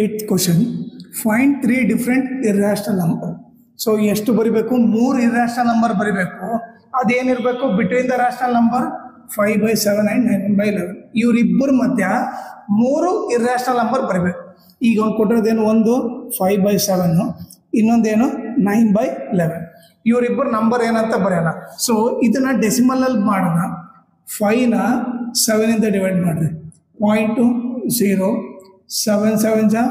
Eighth question find three different irrational number so ಎಷ್ಟು ಬರಿಬೇಕು? ಮೂರು ಇರ್ರಾಷನಲ್ ನಂಬರ್ ಬರಿಬೇಕು. ಅದೇನಿರಬೇಕು? Between the rational number five by seven and nine by eleven ಇವರಿಬ್ಬರ ಮಧ್ಯ ಮೂರು ಇರ್ರಾಷನಲ್ ನಂಬರ್ ಬರಿಬೇಕು. ಈಗ ಅವ್ನು ಕೊಟ್ಟಿರೋದೇನು? ಒಂದು ಫೈವ್ ಬೈ ಸೆವೆನ್ನು ಇನ್ನೊಂದೇನು? ನೈನ್ ಬೈ ಲೆವೆನ್ ಇವರಿಬ್ಬರು ನಂಬರ್ ಏನಂತ ಬರೆಯಲ್ಲ ಸೊ ಇದನ್ನು ಡೆಸಿಮಲಲ್ಲಿ ಮಾಡೋಣ. ಫೈವ್ನ ಸೆವೆನಿಂದ ಡಿವೈಡ್ ಮಾಡಿರಿ. ಪಾಯಿಂಟು ಝೀರೋ ಸೆವೆನ್ ಸೆವೆನ್ ಜಾ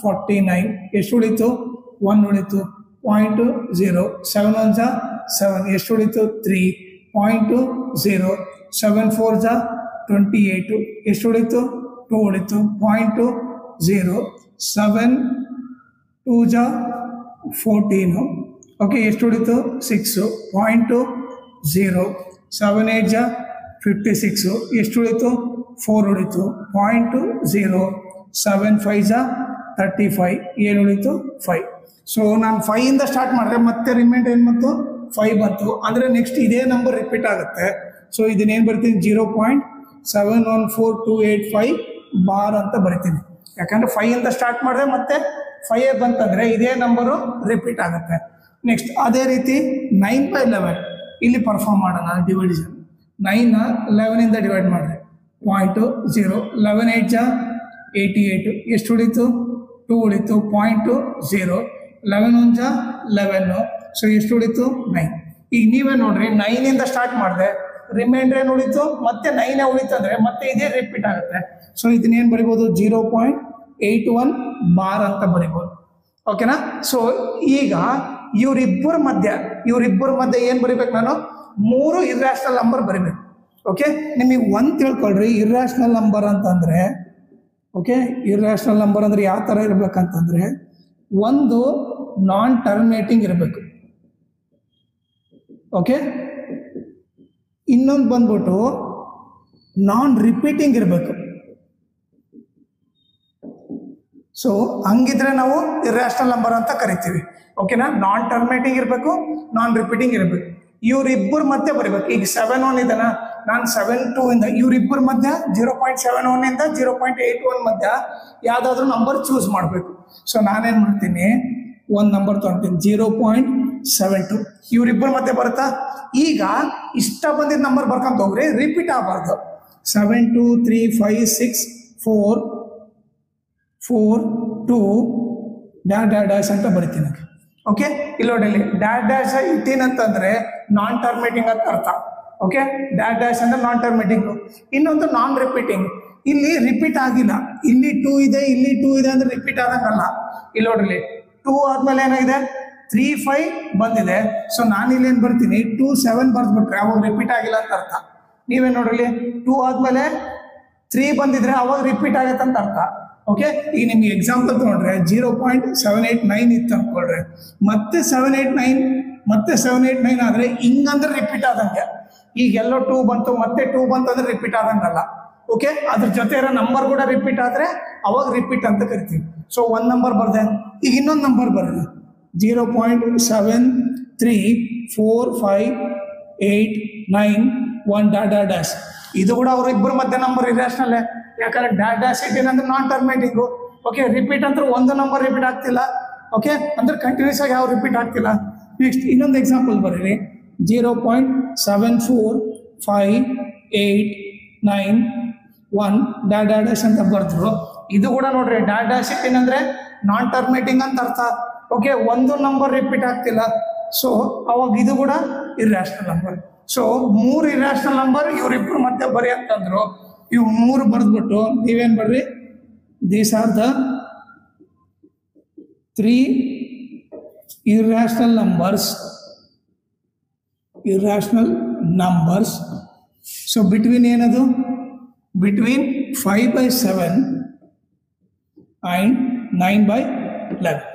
ಫಾರ್ಟಿ ನೈನ್ ಎಷ್ಟು ಉಳಿತು ಒನ್ ಉಳಿತು ಪಾಯಿಂಟು ಝೀರೋ ಸೆವೆನ್ ಒನ್ ಜಾ ಸೆವೆನ್ ಎಷ್ಟು ಉಳಿತು three point zero seven four ಜಾ ಟ್ವೆಂಟಿ ಏಯ್ಟು ಎಷ್ಟು ಉಳಿತು ಟೂ ಉಳಿತು ಪಾಯಿಂಟು ಝೀರೋ ಸೆವೆನ್ ಟೂ ಜಾ ಫೋರ್ಟೀನು ಓಕೆ ಎಷ್ಟು ಉಳಿತು six point zero seven eight ಜಾ ಫಿಫ್ಟಿ ಸಿಕ್ಸು ಎಷ್ಟು ಉಳಿತು ಫೋರ್ ಉಳಿತು ಪಾಯಿಂಟು ಝೀರೋ ಸೆವೆನ್ ಫೈವ್ ಜಾ ತರ್ಟಿ ಫೈವ್ ಏನು ಉಳಿತು? ಫೈವ್ ಸೊ ನಾನು ಫೈಯಿಂದ ಸ್ಟಾರ್ಟ್ ಮಾಡಿದ್ರೆ ಮತ್ತೆ ರಿಮೈಂಡ್ ಏನು ಬಂತು? ಫೈವ್ ಬಂತು. ಅಂದರೆ ನೆಕ್ಸ್ಟ್ ಇದೇ ನಂಬರ್ ರಿಪೀಟ್ ಆಗುತ್ತೆ. ಸೊ ಇದನ್ನೇನು ಬರ್ತೀನಿ? Zero point seven one four two eight five bar ಅಂತ ಬರಿತೀನಿ. ಯಾಕಂದರೆ ಫೈಯಿಂದ ಸ್ಟಾರ್ಟ್ ಮಾಡಿದ್ರೆ ಮತ್ತೆ ಫೈವ್ ಬಂತಂದರೆ ಇದೇ ನಂಬರು ರಿಪೀಟ್ ಆಗುತ್ತೆ. ನೆಕ್ಸ್ಟ್ ಅದೇ ರೀತಿ ನೈನ್ ಬೈ ಲೆವೆನ್ ಇಲ್ಲಿ ಪರ್ಫಾರ್ಮ್ ಮಾಡೋಣ ಡಿವಿಡಿಷನ್ ನೈನ್ ಲೆವೆನಿಂದ ಡಿವೈಡ್ ಮಾಡಿರಿ. ಪಾಯಿಂಟು ಜೀರೋ ಲೆವೆನ್ ಏಟ್ ಜಾ? ಏಯ್ಟಿ ಏಯ್ಟು ಎಷ್ಟು ಉಳಿತು ಟೂ ಉಳಿತು ಪಾಯಿಂಟ್ ಝೀರೋ ಲೆವೆನ್ ಒನ್ ಜಾ ಲೆವೆನ್ನು ಸೊ ಎಷ್ಟು ಉಳಿತು ನೈನ್ ಈಗ ನೀವೇ ನೋಡ್ರಿ ನೈನಿಂದ ಸ್ಟಾರ್ಟ್ ಮಾಡಿದೆ. ರಿಮೈಂಡರ್ ಏನು ಉಳಿತು ಮತ್ತೆ ನೈನೇ ಉಳಿತು ಅಂದರೆ ಮತ್ತೆ ಇದೇ ರಿಪೀಟ್ ಆಗುತ್ತೆ. ಸೊ ಇದನ್ನೇನು ಬರಿಬೋದು? Zero point eight one bar ಅಂತ ಬರಿಬೋದು. ಓಕೆನಾ ಸೊ ಈಗ ಇವರಿಬ್ಬರ ಮಧ್ಯ, ಇವರಿಬ್ಬರ ಮಧ್ಯೆ ಏನು ಬರಿಬೇಕು ನಾನು? ಮೂರು ಇರ್ರಾಷನಲ್ ನಂಬರ್ ಬರಿಬೇಕು. ಓಕೆ ನಿಮಗೆ ಒಂದು ತಿಳ್ಕೊಳ್ರಿ ಇರ್ರಾಷನಲ್ ನಂಬರ್ ಅಂತಂದರೆ ಓಕೆ ಇರ್ರಾಷನಲ್ ನಂಬರ್ ಅಂದರೆ ಯಾವ ಥರ ಇರಬೇಕಂತಂದರೆ ಒಂದು ನಾನ್ ಟರ್ಮಿನೇಟಿಂಗ್ ಇರಬೇಕು. ಓಕೆ ಇನ್ನೊಂದು ಬಂದ್ಬಿಟ್ಟು ನಾನ್ ರಿಪೀಟಿಂಗ್ ಇರಬೇಕು. ಸೊ ಹಂಗಿದ್ರೆ ನಾವು ಇರ್ರಾಷನಲ್ ನಂಬರ್ ಅಂತ ಕರಿತೀವಿ. ಓಕೆನಾ ನಾನ್ ಟರ್ಮಿನೇಟಿಂಗ್ ಇರಬೇಕು ನಾನ್ ರಿಪೀಟಿಂಗ್ ಇರಬೇಕು. ಇವ್ರಿಬ್ಬರು ಮತ್ತೆ ಬರಿಬೇಕು. ಈಗ ಸೆವೆನ್ ಒನ್ ಇದೆನಾ? ನಾನು ಸೆವೆನ್ ಟೂ ಇಂದ ಇವರಿಬ್ಬರ ಮಧ್ಯ ಜೀರೋ ಪಾಯಿಂಟ್ ಸೆವೆನ್ ಒನ್ ಇಂದ ಜೀರೋ ಪಾಯಿಂಟ್ ಏಯ್ಟ್ ಒನ್ ಮಧ್ಯ ಯಾವುದಾದ್ರೂ ನಂಬರ್ ಚೂಸ್ ಮಾಡಬೇಕು. ಸೊ ನಾನೇನು ಮಾಡ್ತೀನಿ? ಒಂದು ನಂಬರ್ ತೊಗೊಳ್ತೀನಿ ಜೀರೋ ಪಾಯಿಂಟ್ ಸೆವೆನ್ ಟು ಇವರಿಬ್ಬರ ಮಧ್ಯೆ ಬರುತ್ತಾ? ಈಗ ಇಷ್ಟ ಬಂದಿದ್ದ ನಂಬರ್ ಬರ್ಕೊಂತ ಹೋಗ್ರಿ. ರಿಪೀಟ್ ಆಗಬಾರ್ದು. Seven two three five six four four two ಡ್ಯಾ ಡ್ಯಾ dash ಅಂತ ಬರಿತೀನಿ. ಓಕೆ ಇಲ್ಲಿ ಡ್ಯಾ ಡ್ಯಾಶ್ ಇಟ್ಟೀನ್ ಅಂತಂದ್ರೆ ನಾನ್ ಟರ್ಮೇಟಿಂಗ್ ಅಂತ ಅರ್ಥ. ಓಕೆ ಡ್ಯಾಶ್ ಡ್ಯಾಶ್ ಅಂದ್ರೆ ನಾನ್ ಟರ್ಮೆಟಿಕ್ ಇನ್ನೊಂದು ನಾನ್ ರಿಪೀಟಿಂಗ್ ಇಲ್ಲಿ ರಿಪೀಟ್ ಆಗಿಲ್ಲ. ಇಲ್ಲಿ ಟೂ ಇದೆ, ಇಲ್ಲಿ ಟೂ ಇದೆ ಅಂದ್ರೆ ರಿಪೀಟ್ ಆದಂಗಲ್ಲ. ಇಲ್ಲಿ ನೋಡ್ರಿ ಟೂ ಆದ್ಮೇಲೆ ಏನಾಗಿದೆ? ತ್ರೀ ಫೈವ್ ಬಂದಿದೆ. ಸೊ ನಾನು ಇಲ್ಲಿ ಏನು ಬರ್ತೀನಿ? ಟೂ ಸೆವೆನ್ ಬರ್ದ್ಬಿಟ್ರೆ, ಅವಾಗ ರಿಪೀಟ್ ಆಗಿಲ್ಲ ಅಂತ ಅರ್ಥ. ನೀವೇನು ನೋಡ್ರಿ? ಟೂ ಆದ್ಮೇಲೆ ತ್ರೀ ಬಂದಿದ್ರೆ ಅವಾಗ ರಿಪೀಟ್ ಆಗತ್ತೆ ಅಂತ ಅರ್ಥ. ಓಕೆ ಈಗ ನಿಮ್ಗೆ ಎಕ್ಸಾಂಪಲ್ ತಗೊಂಡ್ರೆ zero point seven eight nine ಇತ್ತು ಅನ್ಕೊಳ್ರಿ. ಮತ್ತೆ ಸೆವೆನ್ ಏಯ್ಟ್ ನೈನ್ ಮತ್ತೆ ಸೆವೆನ್ ಏಯ್ಟ್ ನೈನ್ ಆದರೆ ಹಿಂಗಂದ್ರೆ ರಿಪೀಟ್ ಆದಂಗೆ. ಈಗ ಎಲ್ಲೋ ಟೂ ಬಂತು, ಮತ್ತೆ ಟೂ ಬಂತು ಅಂದ್ರೆ ರಿಪೀಟ್ ಆದಂಗಲ್ಲ. ಓಕೆ ಅದ್ರ ಜೊತೆ ಇರೋ ನಂಬರ್ ಕೂಡ ರಿಪೀಟ್ ಆದರೆ ಅವಾಗ ರಿಪೀಟ್ ಅಂತ ಕರಿತೀವಿ. ಸೊ ಒಂದು ನಂಬರ್ ಬರ್ದೆ. ಈಗ ಇನ್ನೊಂದು ನಂಬರ್ ಬರಲಿ zero point seven three four five eight nine one ಡಾ ಡಾ ಡ್ಯಾಶ್ ಇದು ಕೂಡ ಅವ್ರ ಇಬ್ಬರ ಮಧ್ಯೆ ನಂಬರ್ ಇರ್ಯಾಷನಲ್ಲೇ ಯಾಕಂದ್ರೆ ಡಾ ಡ್ಯಾಶ್ ಇಟ್ಟಿನ ನಾನ್ ಟರ್ಮೇಟಿಂಗು ಓಕೆ ರಿಪೀಟ್ ಅಂದ್ರೆ ಒಂದು ನಂಬರ್ ರಿಪೀಟ್ ಆಗ್ತಿಲ್ಲ. ಓಕೆ ಅಂದ್ರೆ ಕಂಟಿನ್ಯೂಸ್ ಆಗಿ ಯಾವ ರಿಪೀಟ್ ಆಗ್ತಿಲ್ಲ. ನೆಕ್ಸ್ಟ್ ಇನ್ನೊಂದು ಎಕ್ಸಾಂಪಲ್ ಬರೀರಿ. ಒನ್ ಡಾ ಡಾ ಡ್ಯಾಶ್ ಅಂತ ಬರೆದ್ರು. ಇದು ಕೂಡ ನೋಡ್ರಿ ಡಾಟಾ ಡ್ಯಾಶ್ ಏನಂದ್ರೆ ನಾನ್ ಟರ್ಮೇಟಿಂಗ್ ಅಂತ ಅರ್ಥ. ಓಕೆ ಒಂದು ನಂಬರ್ ರಿಪೀಟ್ ಆಗ್ತಿಲ್ಲ. ಸೊ ಅವಾಗ ಇದು ಕೂಡ ಇರ್ಯಾಷನಲ್ ನಂಬರ್ ಸೊ ಮೂರು ಇರ್ಯಾಷನಲ್ ನಂಬರ್ ಇವರಿಬ್ರು ಮತ್ತೆ ಬರಿ ಅಂತಂದ್ರು ಇವು ಮೂರು ಬರೆದ್ಬಿಟ್ಟು, ನೀವೇನು ಬರ್ರಿ? These are the three irrational numbers irrational numbers so between ಏನದು? Between five by seven and nine by eleven